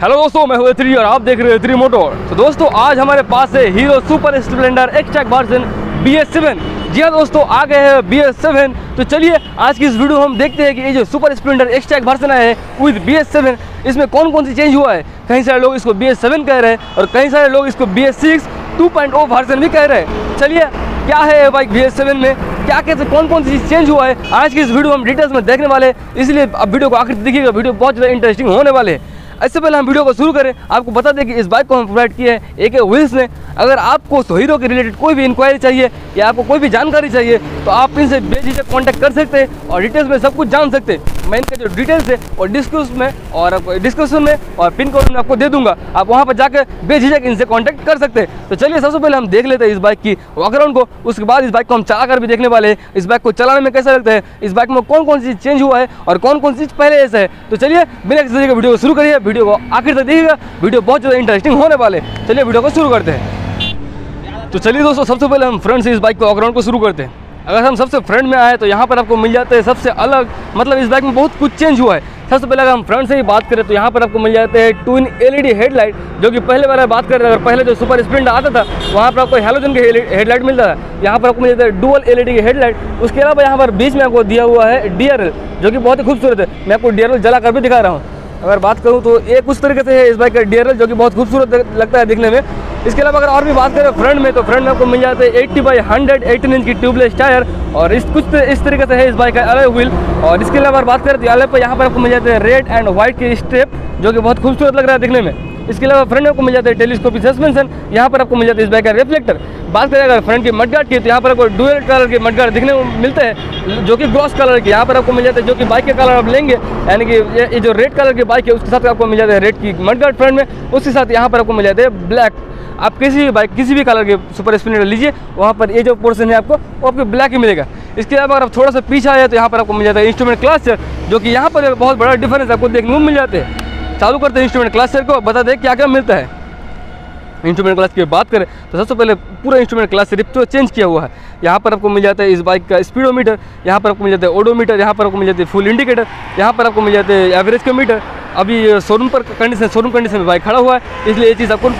Hello दोस्तों, मैं हूँ थ्री और आप देख रहे हैं थ्री मोटो तो दोस्तों, आज हमारे पास है Hero super splendor Xtec version B S seven जी हाँ दोस्तों, आ गए हैं बी एस सेवन तो चलिए, आज की इस वीडियो हम देखते हैं कि ये जो सुपर स्प्लेंडर एक्सट्रैक वर्जन आया है विद बी एस सेवन इसमें कौन कौन सी चेंज हुआ है? कई सारे लोग इसको बी एस सेवन कह रहे हैं और कई सारे लोग इसको B S six two point O version भी कह रहे हैं। चलिए, क्या है बाइक बी एस सेवन में? क्या कैसे कौन कौन सी चीज़ चेंज हुआ है? आज की इस वीडियो हम डिटेल्स में देखने वाले इसलिए अब वीडियो को आखिर देखिएगा, वीडियो बहुत ज़्यादा इंटरेस्टिंग होने वाले हैं। इससे पहले हम वीडियो को शुरू करें। आपको बता दें कि इस बाइक को हम प्रोवाइड किए हैं। एक व्हील्स ने। अगर आपको तो हीरो के रिलेटेड कोई भी इंक्वायरी चाहिए या आपको कोई भी जानकारी चाहिए तो आप इनसे बेझिझक कांटेक्ट कर सकते हैं और डिटेल्स में सब कुछ जान सकते हैं। मैं इनका जो डिटेल्स है और डिस्क्रिप्स में और डिस्क्रिप्शन में और पिन कोड में आपको दे दूँगा। आप वहाँ पर जाकर बेझिझक इनसे कॉन्टैक्ट कर सकते हैं। तो चलिए, सबसे पहले हम देख लेते हैं इस बाइक की वॉकराउंड को। उसके बाद इस बाइक को हम चला कर भी देखने वाले हैं। इस बाइक को चलाने में कैसा लगता है? इस बाइक में कौन कौन सी चेंज हुआ है और कौन कौन सी पहले ऐसा है? तो चलिए, बिना किसी तरीके वीडियो को शुरू करिए। वीडियो को आखिर तक देखिएगा। वीडियो बहुत ज़्यादा इंटरेस्टिंग होने वाले चलिए वीडियो को शुरू करते हैं। तो चलिए दोस्तों, सबसे पहले हम फ्रंट से इस बाइक को वॉकराउंड को शुरू करते हैं। अगर हम सबसे फ्रंट में आए तो यहाँ पर आपको मिल जाते हैं सबसे अलग मतलब इस बाइक में बहुत कुछ चेंज हुआ है। सबसे पहले अगर हम फ्रंट से ही बात करें तो यहाँ पर आपको मिल जाते हैं टू इन एलईडी हेडलाइट जो कि पहले बार बात करें अगर पहले जो सुपर स्प्लेंडर आता था, वहाँ पर आपको हेलोजन के हेडलाइट मिलता था। यहाँ पर आपको मिल जाता है डुअल एलईडी की हेडलाइट उसके अलावा यहाँ पर बीच में आपको दिया हुआ है डी जो कि बहुत ही खूबसूरत है। मैं आपको डी जला कर भी दिखा रहा हूँ। अगर बात करूँ तो एक उस तरीके से है इस बाइक का डी जो कि बहुत खूबसूरत लगता है दिखने में। इसके अलावा अगर और भी बात करें फ्रंट में तो फ्रंट में आपको मिल जाते हैं eighty by hundred eighteen inch की ट्यूबलेस टायर और इस कुछ इस तरीके से है इस बाइक का अलग व्हील और इसके अलावा बात करें तो अलग पर यहाँ पर आपको मिल जाते हैं रेड एंड व्हाइट की स्टेप जो कि बहुत खूबसूरत लग रहा है दिखने में। इसके अलावा फ्रंट आपको मिल जाता है टेलीस्कोपिक सस्पेंशन यहाँ पर आपको मिल जाता है इस बाइक का रिफ्लेक्टर बात करें अगर फ्रंट की मडगार्ड की तो यहाँ पर आपको डुअल कलर के मडगार्ड दिखने को मिलते हैं, जो कि ग्रॉस कलर के। यहाँ पर आपको मिल जाते हैं जो कि बाइक के कलर आप लेंगे, यानी कि ये जो रेड कलर की बाइक है, उसके साथ आपको मिल जाता है रेड की मडगार्ड फ्रंट में उसके साथ यहाँ पर आपको मिल जाते हैं ब्लैक आप किसी भी बाइक किसी भी कलर के सुपर स्प्लेंडर लीजिए, वहाँ पर ये जो पोर्शन है आपको, वो आपको ब्लैक ही मिलेगा। इसके अलावा अगर आप थोड़ा सा पीछे आए तो यहाँ पर आपको मिल जाता है इंस्ट्रूमेंट क्लास जो कि यहाँ पर बहुत बड़ा डिफरेंस आपको देखने को मिल जाते हैं। चालू करते हैं इंस्ट्रूमेंट क्लास को, बता दें क्या क्या मिलता है। इंस्ट्रूमेंट क्लास की बात करें तो सबसे पहले पूरा इंस्ट्रूमेंट क्लास सिर्फ़ तो चेंज किया हुआ है। यहाँ पर आपको मिल जाता है इस बाइक का स्पीडोमीटर यहाँ पर आपको मिल जाता है ओडोमीटर यहाँ पर आपको मिल जाती है फुल इंडिकेटर यहाँ पर आपको मिल जाते हैं एवरेज का मीटर अभी शोरूम पर कंडीशन शोरूम कंडीशन में बाइक खड़ा हुआ है, इसलिए ये चीज़ आपको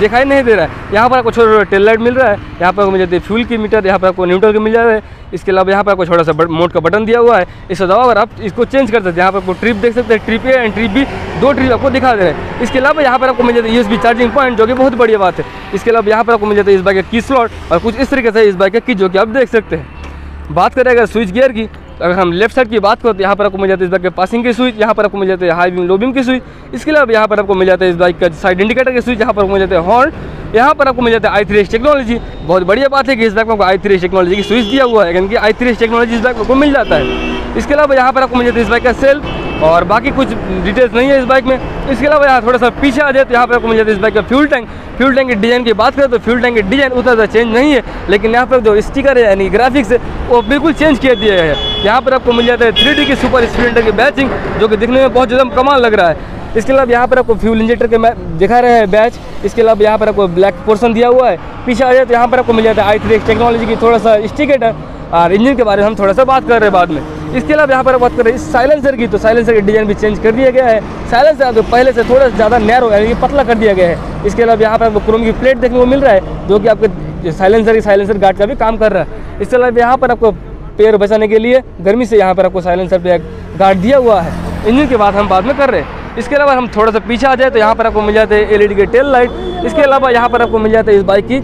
दिखाई नहीं दे रहा है। यहाँ पर आपको छोटा छोटा टेल लाइट मिल रहा है, यहाँ पर आपको मिल जाती है फ्यूल की मीटर यहाँ पर आपको न्यूट्रल के मिल जा रहा है। इसके अलावा यहाँ पर आपको छोटा सा मोड का बटन दिया हुआ है। इसके अलावा अगर आप इसको चेंज कर सकते हैं, यहाँ पर आपको ट्रिप देख सकते हैं trip A and trip B दो ट्रिप आपको दिखा दे रहे हैं। इसके अलावा यहाँ पर आपको मिल जाता है यूएसबी चार्जिंग पॉइंट जो कि बहुत बढ़िया बात है। इसके अलावा यहाँ पर आपको मिल जाता है इस बाइक का की स्लॉट और कुछ इस तरीके से इस बाइक का की जो कि आप देख सकते हैं। बात करें अगर स्विच गियर की अगर हम लेफ़्ट साइड की बात करें तो यहाँ पर आपको मिल जाता है इस बाइक के पासिंग की स्विच यहाँ पर आपको मिल जाते हैं हाई बीम लो बीम की स्विच इसके अलावा यहाँ पर आपको मिल जाता है इस बाइक का साइड इंडिकेटर की स्विच यहाँ पर मिल जाते हैं हॉर्न यहाँ पर आपको मिल जाता है आई थ्री टेक्नोलॉजी बहुत बढ़िया बात है कि इस बाइक में आपको आई थ्री टेक्नोलॉजी की स्विच दिया हुआ है, यानी कि आई थ्री टेक्नोलॉजी इस बाइक को मिल जाता है। इसके अलावा यहाँ पर आपको मिल जाता है इस बाइक का सेल्फ और बाकी कुछ डिटेल्स नहीं है इस बाइक में। इसके अलावा यहाँ थोड़ा सा पीछे आ जाए तो यहाँ पर आपको मिल जाता है इस बाइक का फ्यूल टैंक फ्यूल टैंक की डिज़ाइन की बात करें तो फ्यूल टैंक की डिज़ाइन उतना ज़्यादा चेंज नहीं है, लेकिन यहाँ पर जो स्टिकर है, यानी ग्राफिक्स है, वो बिल्कुल चेंज किया दिया है। यहाँ पर आपको मिल जाता है थ्री की सुपर स्प्लेंडर की बैचिंग जो कि दिखने में बहुत ज़्यादा कमाल लग रहा है। इसके अलावा यहाँ पर आपको फ्यूल इंजेक्टर के दिखा रहे हैं बैच इसके अलावा यहाँ पर आपको ब्लैक पोर्सन दिया हुआ है। पीछे आ जाए तो यहाँ पर आपको मिल जाता है आई थ्री टेक्नोलॉजी की थोड़ा सा स्टिकेट है, और इंजन के बारे में हम थोड़ा सा बात कर रहे हैं बाद में। इसके अलावा यहाँ पर बात करें इस साइलेंसर की तो साइलेंसर की डिज़ाइन भी चेंज कर दिया गया है। साइलेंसर तो पहले से थोड़ा ज़्यादा नैरो यानी कि पतला कर दिया गया है। इसके अलावा यहाँ पर आपको क्रोम की प्लेट देखने को मिल रहा है, जो कि आपके साइलेंसर की साइलेंसर गार्ड का भी काम कर रहा है। इसके अलावा यहाँ पर आपको पैर बचाने के लिए गर्मी से यहाँ पर आपको साइलेंसर पे गार्ड दिया हुआ है। इंजन की बात हम बाद में कर रहे हैं। इसके अलावा हम थोड़ा सा पीछे आ जाए तो यहाँ पर आपको मिल जाते हैं एलईडी के टेल लाइट इसके अलावा यहाँ पर आपको मिल जाता है इस बाइक की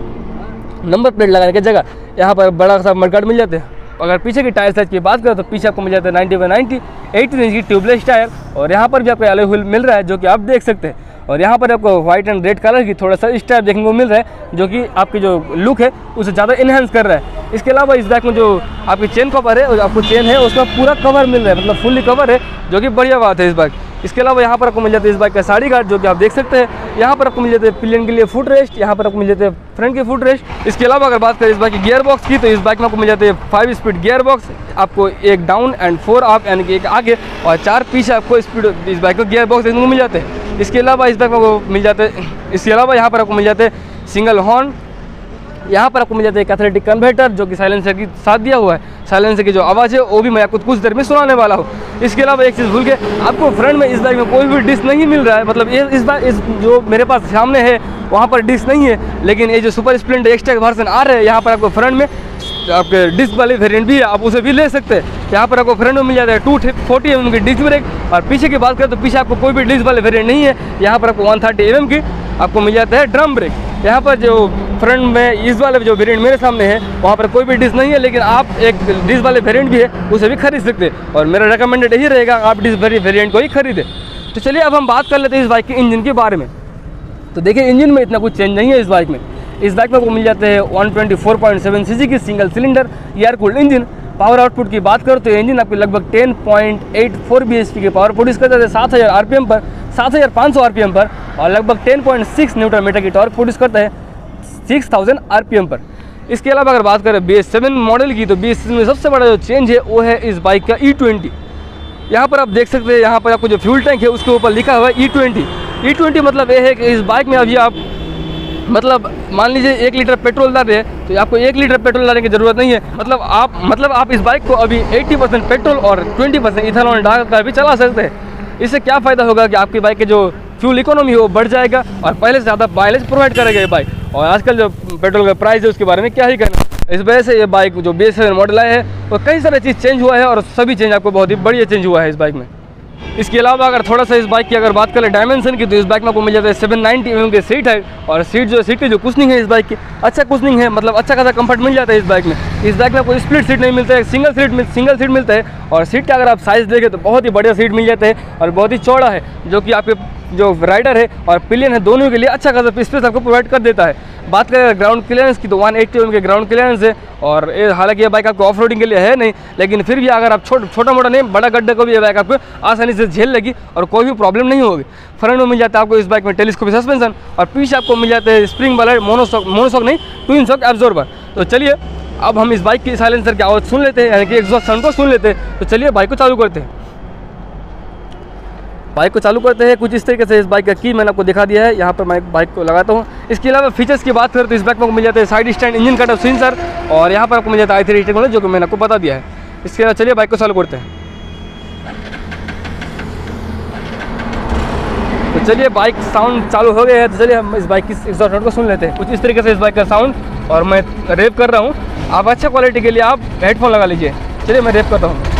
नंबर प्लेट लगाने की जगह। यहाँ पर बड़ा सा मडगार्ड मिल जाते हैं। अगर पीछे की टायर साइज़ की बात करें तो पीछे आपको मिल जाता है ninety by ninety eighteen inch की ट्यूबलेस टायर। और यहाँ पर भी आपको एलो व्हील मिल रहा है, जो कि आप देख सकते हैं। और यहाँ पर आपको व्हाइट एंड रेड कलर की थोड़ा सा इस टाइप देखने को मिल रहा है, जो कि आपकी जो लुक है, उसे ज़्यादा इन्हेंस कर रहा है। इसके अलावा इस बाइक में जो आपकी चेन कवर है आपको चेन है, उसका पूरा कवर मिल रहा है मतलब फुल्ली कवर है, जो कि बढ़िया बात है इस बाइक इसके अलावा यहाँ पर आपको मिल जाता है इस बाइक का साड़ी गार्ड जो कि आप देख सकते हैं। यहाँ पर आपको मिल जाते हैं पिलियन के लिए फुट रेस्ट यहाँ पर आपको मिल जाते हैं फ्रंट की फुट रेस्ट इसके अलावा अगर बात करें इस बाइक की गियर बॉक्स की तो इस बाइक में आपको मिल जाते हैं फाइव स्पीड गियर बॉक्स आपको एक डाउन एंड फोर अप यानी कि एक आगे, और चार पीछे आपको स्पीड इस बाइक का गियर बॉक्स देखने को मिल जाते हैं। इसके अलावा इस बाइक आपको मिल जाते, इसके अलावा यहाँ पर आपको मिल जाते सिंगल हॉर्न यहाँ पर आपको मिल जाता है कैथलेटिक कन्वर्टर जो कि साइलेंसर की साथ दिया हुआ है। साइलेंसर की जो आवाज़ है, वो भी मैं आपको कुछ देर में सुनाने वाला हूँ। इसके अलावा एक चीज़ भूल के, आपको फ्रंट में इस बाइक में कोई भी डिस्क नहीं मिल रहा है। मतलब ये, इस बार इस जो मेरे पास सामने है, वहाँ पर डिस्क नहीं है। लेकिन ये जो सुपर स्प्लेंडर एक्स्ट्रा वर्सन आ रहे हैं, यहाँ पर आपको फ्रंट में आपके डिस्क वाले वेरियंट भी आप उसे भी ले सकते हैं। यहाँ पर आपको फ्रंट में मिल जाता है टू फोर्टी एम की डिस्क ब्रेक और पीछे की बात करें तो पीछे आपको कोई भी डिस्क वाले वेरियंट नहीं है। यहाँ पर आपको वन थर्टी एम की आपको मिल जाता है ड्रम ब्रेक यहाँ पर जो फ्रंट में इस वाले जो वेरिएंट मेरे सामने है, वहाँ पर कोई भी डिस्क नहीं है, लेकिन आप एक डिस्क वाले वेरिएंट भी है, उसे भी खरीद सकते हैं। और मेरा रिकमेंडेड यही रहेगा, आप डिस्क वेरिएंट को ही खरीदें। तो चलिए अब हम बात कर लेते हैं इस बाइक के इंजन के बारे में। तो देखिए इंजन में इतना कुछ चेंज नहीं है इस बाइक में। इस बाइक में आपको मिल जाते हैं 124.7 सीसी की single cylinder air cooled engine power output की बात करो तो इंजन आपके लगभग 10.84 बीएचपी के पावर प्रोड्यूस करता है हज़ार आरपीएम पर, सात हज़ार पाँच सौ आरपीएम पर और लगभग 10.6 न्यूटन मीटर की टॉर्क प्रोड्यूस करता है 6000 आरपीएम पर। इसके अलावा अगर बात करें बी सेवन मॉडल की तो बी में सबसे बड़ा जो चेंज है, वो है इस बाइक का ई ट्वेंटी यहाँ पर आप देख सकते हैं, यहाँ पर आपको जो फ्यूल टैंक है, उसके ऊपर लिखा हुआ है ई ट्वेंटी ई ट्वेंटी मतलब ये है कि इस बाइक में अभी आप मतलब मान लीजिए एक लीटर पेट्रोल डाल रहे हैं तो आपको एक लीटर पेट्रोल डालने की ज़रूरत नहीं है। मतलब आप मतलब आप इस बाइक को अभी 80 परसेंट पेट्रोल और 20 परसेंट इथेनॉल डाल कर भी चला सकते हैं। इससे क्या फ़ायदा होगा कि आपकी बाइक के जो फ्यूल इकोनॉमी है वो बढ़ जाएगा और पहले से ज़्यादा माइलेज प्रोवाइड करेगा ये बाइक और आजकल जो पेट्रोल का प्राइस है उसके बारे में क्या ही कहना इस वजह से ये बाइक जो बी मॉडल आए हैं, वो कई सारे चीज़ चेंज हुआ है और सभी चेंज आपको बहुत ही बढ़िया चेंज हुआ है इस बाइक में। इसके अलावा अगर थोड़ा सा इस बाइक की अगर बात करें डायमेंशन की तो इस बाइक में आपको मिल जाता है सेवन नाइनटी एम की सीट है और सीट जो सीट की जो कुछ नहीं है इस बाइक की अच्छा कुछ नहीं है मतलब अच्छा खासा कंफर्ट मिल जाता है इस बाइक में। इस बाइक में आपको स्प्लिट सीट नहीं मिलता है सिंगल सीट सिंगल सीट मिलता है और सीट का अगर आप साइज़ देखें तो बहुत ही बढ़िया सीट मिल जाता है और बहुत ही चौड़ा है, जो कि आपके जो राइडर है और पिलियन है, दोनों के लिए अच्छा खासा स्पेस आपको प्रोवाइड कर देता है। बात करें ग्राउंड क्लियरेंस की तो 180 एट्टी के ग्राउंड क्लियरेंस है और ये हालाँकि ये बाइक आपको ऑफ़ के लिए है नहीं, लेकिन फिर भी अगर आप छोटा छोटा मोटा नहीं, बड़ा गड्ढे को भी ये बाइक आपको आसानी से झेल लगी और कोई भी प्रॉब्लम नहीं होगी। फ्रंट में मिल जाता है आपको इस बाइक में टेलीस्कोपिक सस्पेंशन और पीछे आपको मिल जाते हैं स्प्रिंग वाला मोनोसॉक मोनोसॉक नहीं ट्विन सॉक एब्जॉर्बर तो चलिए, अब हम इस बाइक की साइलेंसर की आवाज़ सुन लेते हैं, यानी कि एग्जॉस्ट साउंड को सुन लेते हैं। तो चलिए बाइक को चालू करते हैं। बाइक को चालू करते हैं कुछ इस तरीके से इस बाइक का की मैंने आपको दिखा दिया है। यहाँ पर मैं बाइक को लगाता हूँ। इसके अलावा फीचर्स की बात करें तो इस बाइक में मिल जाता है side stand engine cut sensor और यहाँ पर आपको मिल जाता है आई थ्री जो कि मैंने आपको बता दिया है। इसके अलावा चलिए बाइक को चालू करते हैं। तो चलिए बाइक साउंड चालू हो गया है। तो चलिए हम इस बाइक की एग्जॉस्ट को सुन लेते हैं। कुछ इस तरीके से इस बाइक का साउंड और मैं रेप कर रहा हूँ। आप अच्छा क्वालिटी के लिए आप हेडफोन लगा लीजिए। चलिए मैं रेप करता हूँ।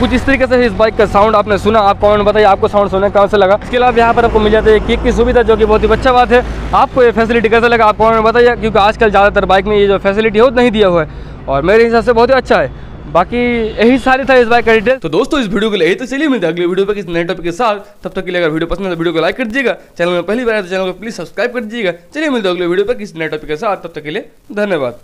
कुछ इस तरीके से इस बाइक का साउंड आपने सुना, आप कमेंट बताइए, आपको साउंड सुनने कहाँ से लगा? इसके अलावा यहाँ पर आपको मिल जाती है किक की सुविधा, जो कि बहुत ही अच्छा बात है। आपको ये फैसिलिटी कैसे लगा, आप कमेंट बताइए, क्योंकि आजकल ज़्यादातर बाइक में ये जो फैसिलिटी है नहीं दिया हुआ है। और मेरे हिसाब से बहुत ही अच्छा है। बाकी यही सारी था इस बाइक का डिटेल तो दोस्तों, इस वीडियो के लिए तो चलिए, मिलते अगले वीडियो पर किसी नए टॉपिक के साथ। तब तक के लिए अगर वीडियो पसंद है तो वीडियो को लाइक कर दीजिएगा चैनल में पहली बार है तो चैनल को प्लीज़ सब्सक्राइब कर दीजिएगा चलिए, मिलते अगले वीडियो पर किसी नए टॉपिक के साथ। तब तक के लिए धन्यवाद।